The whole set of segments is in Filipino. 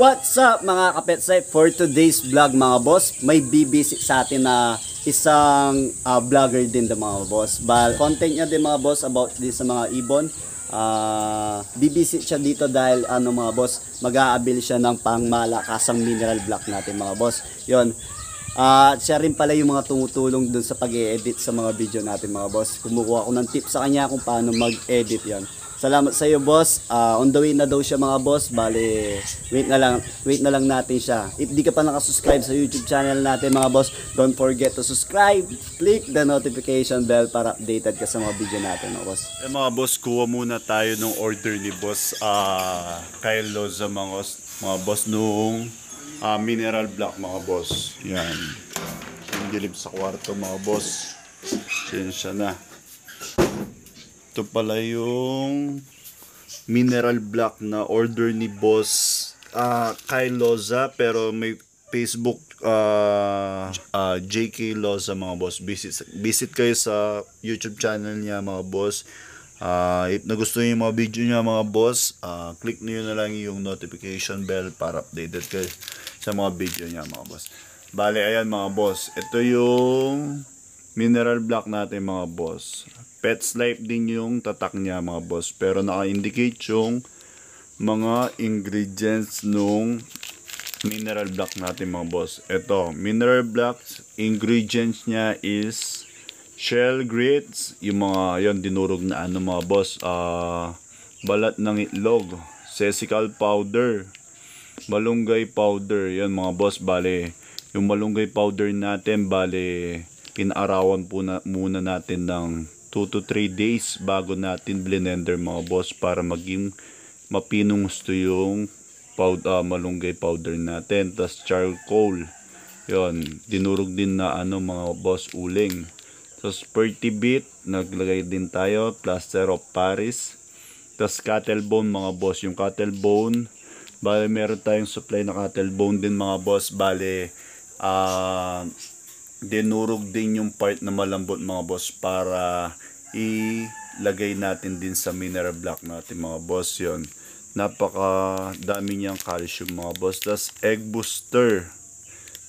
What's up mga kapetsay? For today's vlog mga boss, may bibisit sa atin na isang ah, vlogger din the mga boss. Bal content niya din mga boss about din sa mga ibon. Ah, bibisit siya dito dahil ano mga boss, mag-aabil siya ng pangmalakasang mineral block natin mga boss. 'Yon. Ah, siya rin pala yung mga tumutulong dun sa pag-edit sa mga video natin mga boss. Kumukuha ako ng tips sa kanya kung paano mag-edit 'yon. Salamat sa iyo, boss. Ah, on the way na daw siya mga boss. Bale, wait na lang, wait na lang natin siya. If di ka pa nakasubscribe sa YouTube channel natin mga boss, don't forget to subscribe. Click the notification bell para updated ka sa mga video natin mga boss. Eh mga boss, kuha muna tayo ng order ni boss ah Kyle Loza mga, boss- mga boss nung ah, mineral block mga boss. Yan. Yung dilib sa kwarto mga boss. Sensya na. Ito pala yung mineral block na order ni boss ah Kyle Loza pero may Facebook ah ah, JK Loza mga boss. Visit visit kayo sa YouTube channel niya mga boss. Ah, if nagustuhan niyo yung mga video niya mga boss, ah, click niyo na lang yung notification bell para updated kayo sa mga video niya mga boss. Bale, ayan mga boss. Ito yung mineral block natin mga boss. Pets Life din yung tatak niya mga boss. Pero naka-indicate yung mga ingredients nung mineral block natin mga boss. Ito, mineral blocks, ingredients niya is shell grits, yung mga yon dinurog na ano mga boss, ah balat ng itlog, sesical powder, malunggay powder, yan mga boss, bale, yung malunggay powder natin, bale, pinaarawan po na, muna natin ng 2 to 3 days bago natin blender mga boss para maging mapinong gusto yung powder, malunggay powder natin. Tapos charcoal. yon dinurog din na ano mga boss uling. Tapos perty bit, naglagay din tayo. Plaster of Paris. Tapos cattle bone mga boss. Yung cattle bone, bale meron tayong supply na cattle bone din mga boss. Bale, ah dinurog din yung part na malambot mga boss para ilagay natin din sa mineral block natin mga boss yon napaka dami niyang calcium mga boss. Tas egg booster.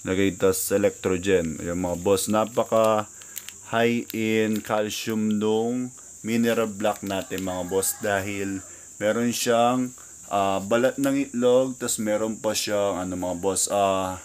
Lagay tas electrogen. Yung mga boss napaka high in calcium nung mineral block natin mga boss dahil meron siyang ah, balat ng itlog tas meron pa siyang ano mga boss ah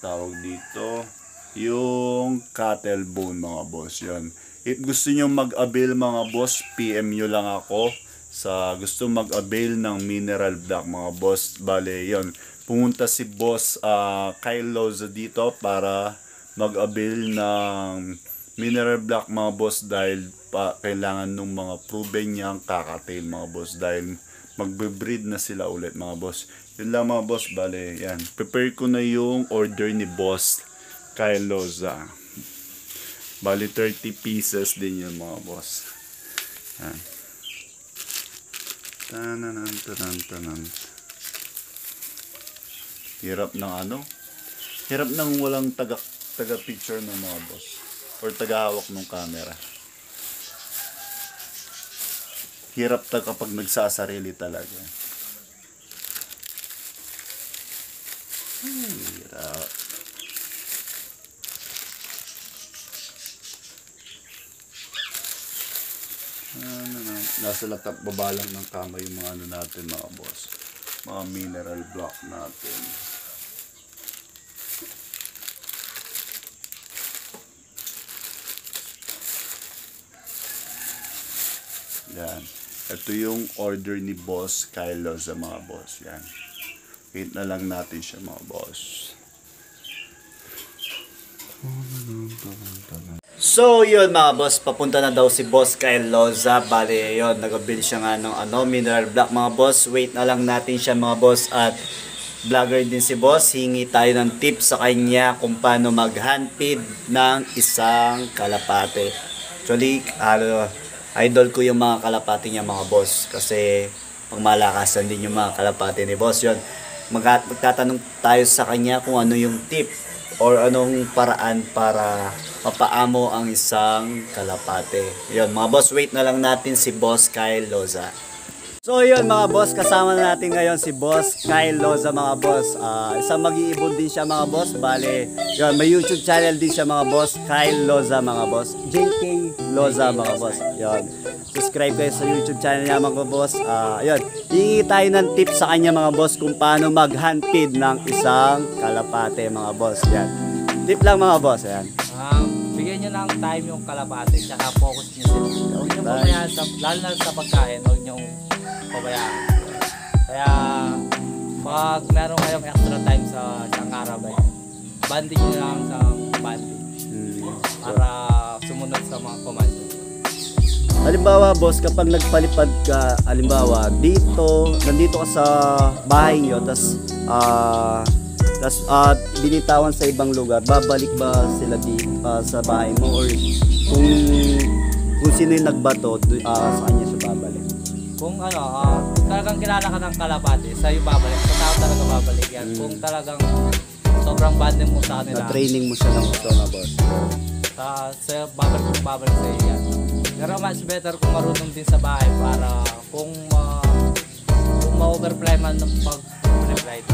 tawag dito yung cattle bone mga boss yon if gusto nyo mag-avail mga boss PM nyo lang ako sa gusto mag-avail ng mineral block mga boss. Bale yon pumunta si boss ah Kyle Loza dito para mag-avail ng mineral block mga boss dahil pa, kailangan ng mga proven niyang kakatail mga boss dahil magbe-breed na sila ulit mga boss. Yun lang mga boss. Bale yan. Prepare ko na yung order ni boss Kyle bali 30 pieces din yun mga boss yan Tananan, tanan, tanan. Hirap ng ano? Hirap ng walang taga, taga picture ng mga boss. Or taga hawak ng camera. Hirap ta kapag nagsasarili talaga. Hmm, Hirap. Ano na, nasa latak baba lang ng kama yung mga ano natin mga boss. Mga mineral block natin. Yan. Ito yung order ni Boss Kylo sa mga boss. Yan. Wait na lang natin siya mga boss. So yun mga boss, papunta na daw si boss kay Loza. Bale yun, nag-build siya nga ng ano, mineral block mga boss. Wait na lang natin siya mga boss at vlogger din si boss. Hingi tayo ng tips sa kanya kung paano mag-hand feed ng isang kalapate. Actually, ano, idol ko yung mga kalapate niya mga boss. Kasi pangmalakasan din yung mga kalapate ni boss. Yun, mag magtatanong tayo sa kanya kung ano yung tip or anong paraan para mapaamo ang isang kalapate. Yun, mga boss, wait na lang natin si Boss Kyle Loza. So yun mga boss, kasama na natin ngayon si Boss Kyle Loza mga boss. Ah, isang mag-iibon din siya mga boss. Bale, yun, may YouTube channel din siya mga boss. Kyle Loza mga boss. JK Loza mga boss. Yun. Subscribe kayo sa YouTube channel niya mga boss. Ah, yun. Hingi tayo ng tips sa kanya mga boss kung paano mag-hunted ng isang kalapate mga boss. Yan. Tip lang mga boss. Yan. Um, nyo ng time yung kalapate, tsaka focus nyo sila. Huwag nyo pabayaan, sa, lalo na sa pagkain, huwag nyo pabayaan. Kaya, pag meron kayong extra time sa isang araw, ba, banding nyo lang sa banding Hmm. para sumunod sa mga command. Halimbawa, boss, kapag nagpalipad ka, halimbawa, dito, nandito ka sa bahay nyo, tas, ah, tas, ah, binitawan sa ibang lugar, babalik ba sila di, ah, sa bahay mo, or kung, kung sino yung nagbato, ah, sa kanya siya babalik? Kung ano, kung talagang kilala ka ng kalapate, sa'yo babalik, sa tao talaga babalik yan. Mm. Kung talagang sobrang banding mo sa kanila, Na-training mo siya ng gusto na, boss. sa, sa babalik babalik sa iyo yan. Pero mas better kung marunong din sa bahay para kung uh, kung ma-overfly man ng pag flight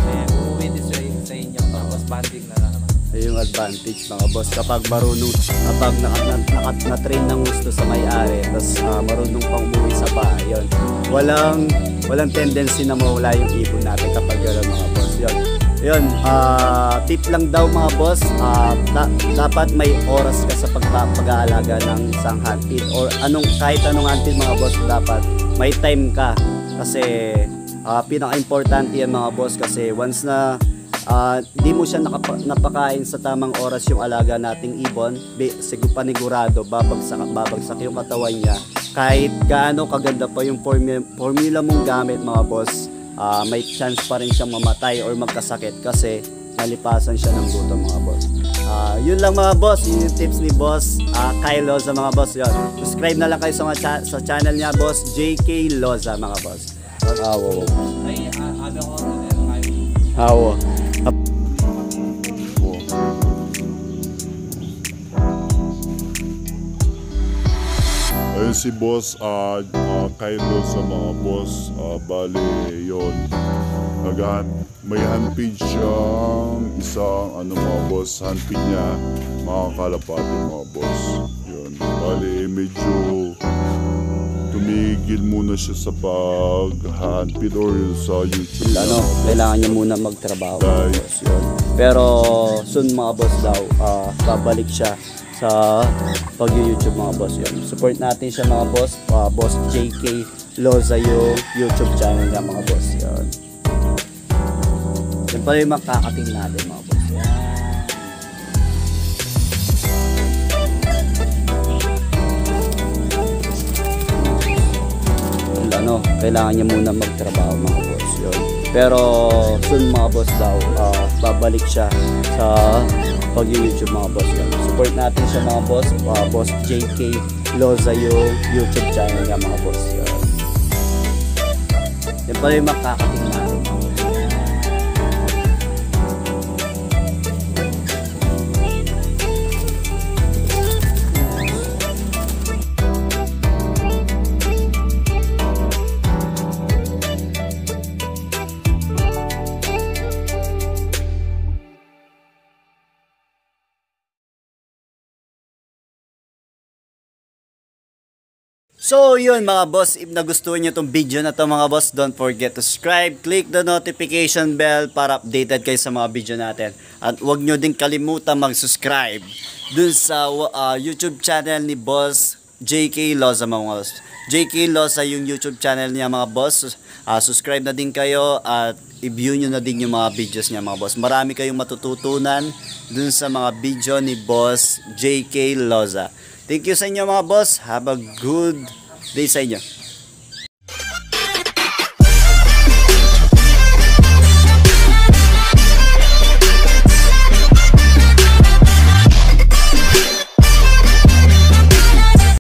yung advantage mga boss kapag marunong kapag naka, na, naka, na-train ng gusto sa may-ari tapos ah, marunong pang umuwi sa bahay yun. Walang walang tendency na mawala yung ibon natin kapag gano'n mga boss yun. Yun, ah, tip lang daw mga boss, ah, da- dapat may oras ka sa pagpa- pag-aalaga ng isang hunted or anong kahit anong hunted mga boss dapat may time ka kasi ah, pinaka-importante yan mga boss kasi once na Ah, di mo siya nakapa- napakain sa tamang oras yung alaga nating ibon, be, sigur panigurado, babagsak, babagsak yung katawan niya. Kahit gaano kaganda pa yung formula, formula mong gamit mga boss, ah, may chance pa rin siyang mamatay or magkasakit kasi nalipasan siya ng gutom mga boss. Ah, yun lang mga boss, yun yung tips ni boss ah, Kyle Loza mga boss yun. Subscribe na lang kayo sa, mga cha- sa channel niya boss, JK Loza mga boss. Ah, wow. Ay, uh, ano ko na Ayun si boss, ah uh, Kylo sa mga boss, ah bali yon Naghan may handpage siyang isang ano mga boss, handpage niya mga kalapati mga boss. Yun. Bali medyo tumigil muna siya sa pag-handpid or sa YouTube. ano, kailangan niya muna magtrabaho. Dahil- Boss, yun. Pero soon mga boss daw, ah, babalik siya sa pag-YouTube mga boss yun. Support natin siya mga boss, ah, boss JK Loza yung YouTube channel niya mga boss yun. Yan pala yung makakating natin mga boss. Ano, kailangan niya muna magtrabaho mga boss yun. Pero soon mga boss daw, ah, babalik siya sa pag-YouTube mga boss yun. Support natin siya mga boss, ah, boss JK Loza yung YouTube channel niya mga boss yun. Yan pala yung makakating natin So yun mga boss, if nagustuhan nyo itong video na to mga boss, don't forget to subscribe, click the notification bell para updated kayo sa mga video natin. At huwag nyo din kalimutan mag-subscribe dun sa uh, YouTube channel ni boss JK Loza mga boss. JK Loza yung YouTube channel niya mga boss. Ah, subscribe na din kayo at i-view nyo na din yung mga videos niya mga boss. Marami kayong matututunan dun sa mga video ni boss JK Loza. Thank you sa inyo mga boss. Have a good day sa inyo.